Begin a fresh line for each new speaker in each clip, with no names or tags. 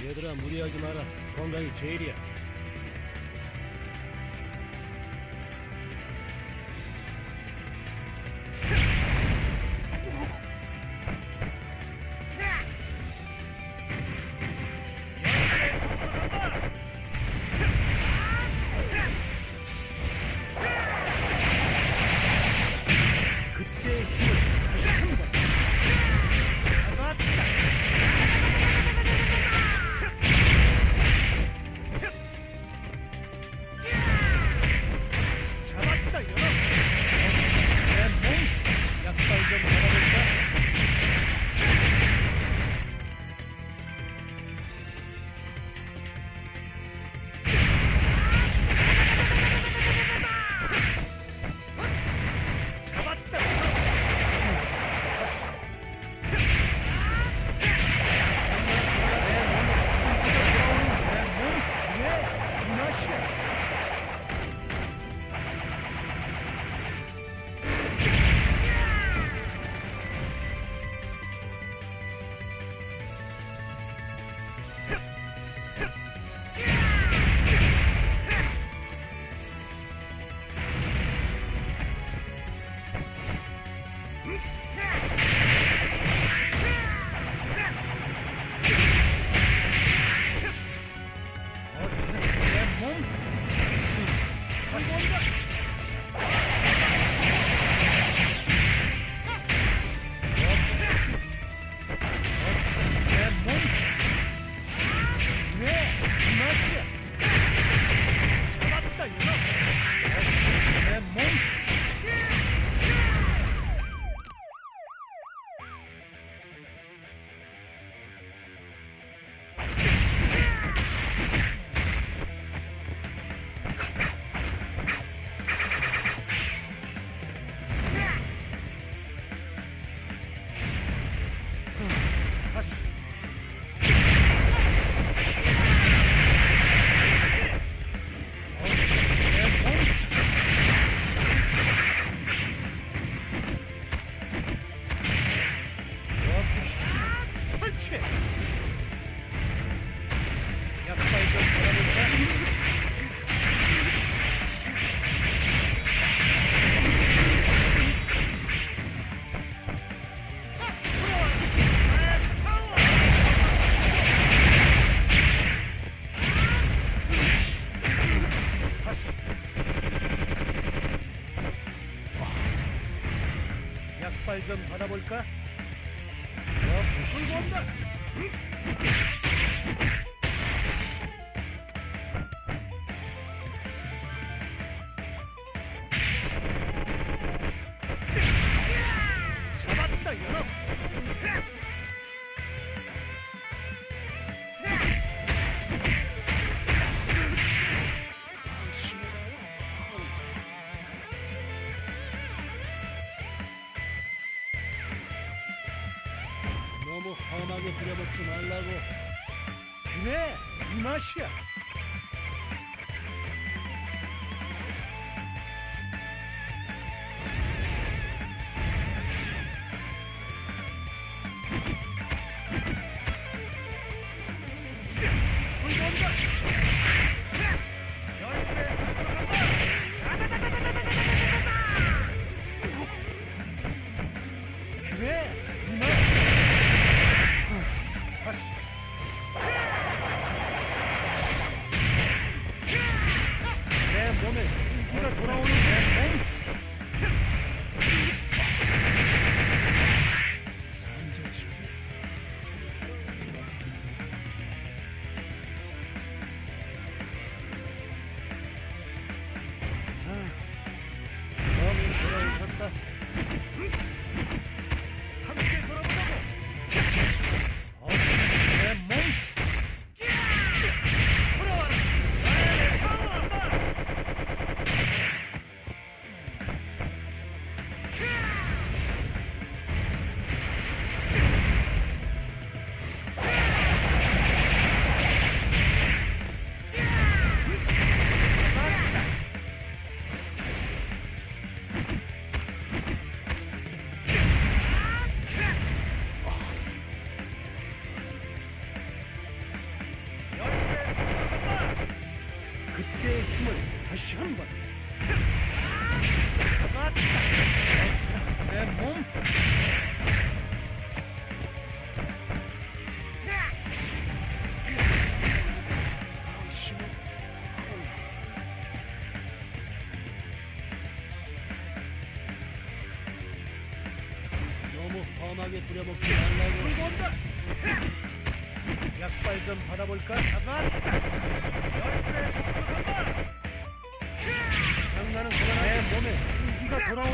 얘들아 무리하지 마라. 건강이 제일이야. 약발 좀 받아볼까? 어, 불고 온다. 너무 험하게 부려먹지 말라고. 그래, 이 맛이야. 다시 한번 맞다 내몸 너무 험하게 부려먹지 말라고 온다 약발 좀 받아볼까? 맞다 열배 속도 간다 장난은 그만 내 몸에 생기가 돌아오는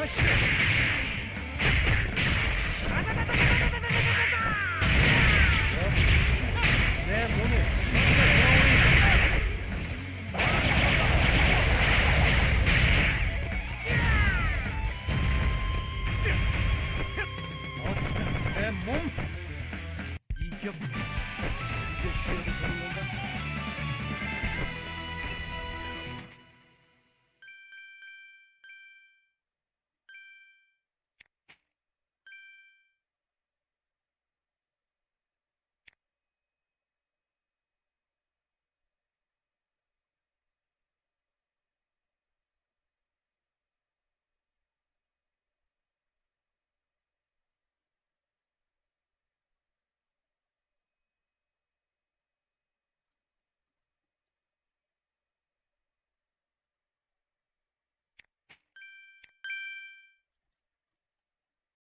Just shoot.